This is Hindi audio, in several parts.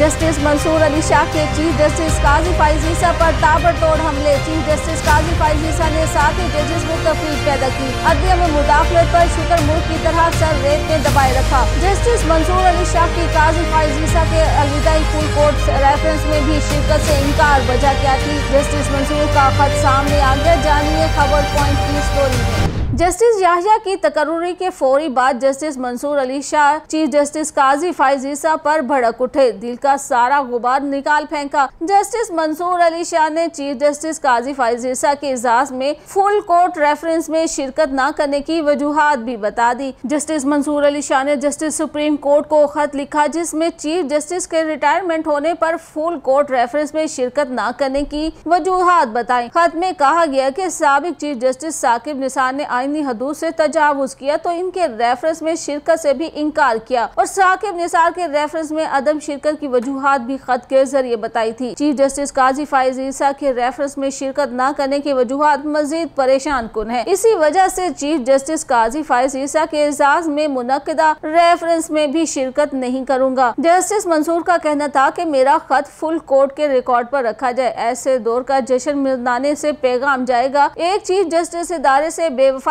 जस्टिस मंसूर अली शाह के चीफ जस्टिस काजी फाइजीसा पर ताबड़तोड़ हमले। चीफ जस्टिस काजी फाइजीसा ने साथ ही जजेस में तफरीक पैदा की। अदलिया में मुदाखलत पर शुक्र मुल्क की तरह सर रेत में दबाए रखा। जस्टिस मंसूर अली शाह की काजी फाइजीसा के अलविदाई फुल कोर्ट रेफरेंस में भी शिरकत से इनकार वजह क्या थी? जस्टिस मंसूर का खत सामने आ गया। जानिए खबर पॉइंट की स्टोरी में। जस्टिस याहिया की तकर्री के फौरी बाद justice Mansoor Ali Shah, chief justice काजी फाइजीसा पर भड़क उठे। दिल का सारा गुबार निकाल फेंका। जस्टिस मंसूर अली शाह ने चीफ जस्टिस काजी फाइजीसा के इजाज में फुल कोर्ट रेफरेंस में शिरकत न करने की वजूहत भी बता दी। जस्टिस मंसूर अली शाह ने जस्टिस सुप्रीम कोर्ट को खत लिखा, जिसमें चीफ जस्टिस के रिटायरमेंट होने पर फुल कोर्ट रेफरेंस में शिरकत न करने की वजूहत बताई। खत में कहा गया कि सबक चीफ जस्टिस साकिब निसार ने आईनी हदूद से तजावुज किया तो इनके रेफरेंस में शिरकत से भी इनकार किया। और साकिब निसार के रेफरेंस में अदम शिरकत की वजूहत भी खत के ज़रिए बताई थी। चीफ जस्टिस काजी फाइज ईसा के रेफरेंस में शिरकत न करने की वजूहत मजीद परेशान कन है। इसी वजह से चीफ जस्टिस काजी फाइज ईसा के एजाज में मुनदा रेफरेंस में भी शिरकत नहीं करूँगा। जस्टिस मंसूर का कहना था की मेरा खत फुल कोर्ट के रिकॉर्ड पर रखा जाए। ऐसे दौर का जश्न मनाने से पैगाम जाएगा। एक चीफ जस्टिस इदारे ऐसी से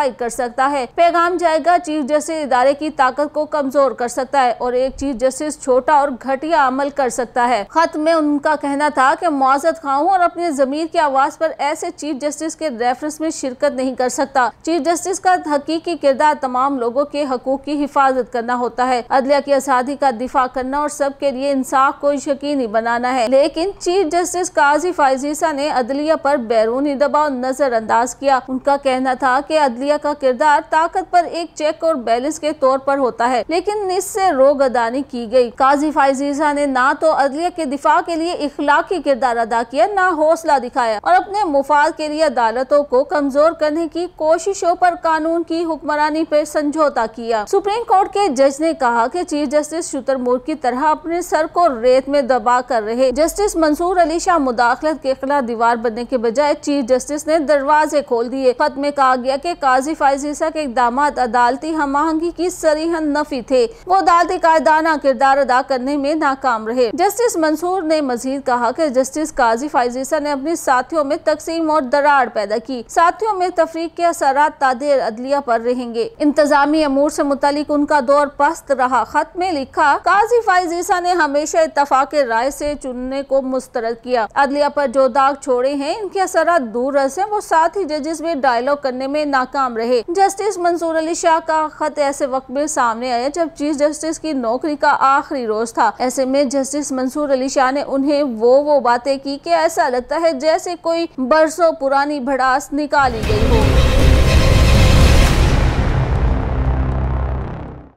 बेवफाई कर सकता है। पैगाम जाएगा, चीफ जस्टिस इदारे की ताकत को कमज़ोर कर सकता है और एक चीफ जस्टिस छोटा और घटिया अमल कर सकता है। खत में उनका कहना था कि मुआजत खाऊं और अपने जमीर की आवाज़ पर ऐसे चीफ जस्टिस के रेफरेंस में शिरकत नहीं कर सकता। चीफ जस्टिस का हकीकी किरदार तमाम लोगों के हकूक की हिफाजत करना होता है। अदलिया की आज़ादी का दिफा करना और सबके लिए इंसाफ को यकीनी बनाना है। लेकिन चीफ जस्टिस काजी फाइजीसा ने अदलिया पर बैरूनी दबाव नजरअंदाज किया। उनका कहना था की अदलिया का किरदार ताकत पर एक चेक और बैलेंस के तौर पर होता है, लेकिन इससे रोग अदानी की गई। काजी फाइजीसा ने ना तो अदलिया के दिफा के लिए इखलाकी किरदार अदा किया, ना हौसला दिखाया और अपने मुफाद के लिए अदालतों को कमज़ोर करने की कोशिशों पर कानून की हुक्मरानी पर समझौता किया। सुप्रीम कोर्ट के जज ने कहा कि चीफ जस्टिस शुतरमुर्ग की तरह अपने सर को रेत में दबा कर रहे। जस्टिस मंसूर अली शाह मुदाखलत के खिलाफ दीवार बनने के बजाय चीफ जस्टिस ने दरवाजे खोल दिए। खत में कहा गया कि काजी फाइजीसा के इकदाम अदालती हम आहंगी की सरीहन नफी थे। वो अदालती कायदाना किरदार अदा करने में नाकाम रहे। जस्टिस मंसूर ने मजीद कहा की जस्टिस काजी फायजीसा ने अपने साथियों में तकसीम और दरार पैदा की। साथियों में तफरीक के असरात तादेर अदलिया पर रहेंगे। इंतजामी अमूर से मुतालिक उनका दौर पस्त रहा। खत में लिखा, काजी फायजीसा ने हमेशा इतफाक राय से चुनने को मुस्तरद किया। अदलिया पर जो दाग छोड़े हैं, इनके असरात दूर रसे वो साथ ही जजेस में डायलॉग करने में नाकाम रहे। जस्टिस मंसूर अली शाह का खत ऐसे वक्त में सामने आया जब चीफ जस्टिस की नौकरी का आखिरी रोज था। ऐसे में जस्टिस मंसूर अली शाह ने उन्हें वो वो बातें की कि ऐसा लगता है जैसे कोई बरसों पुरानी भड़ास निकाली गई हो।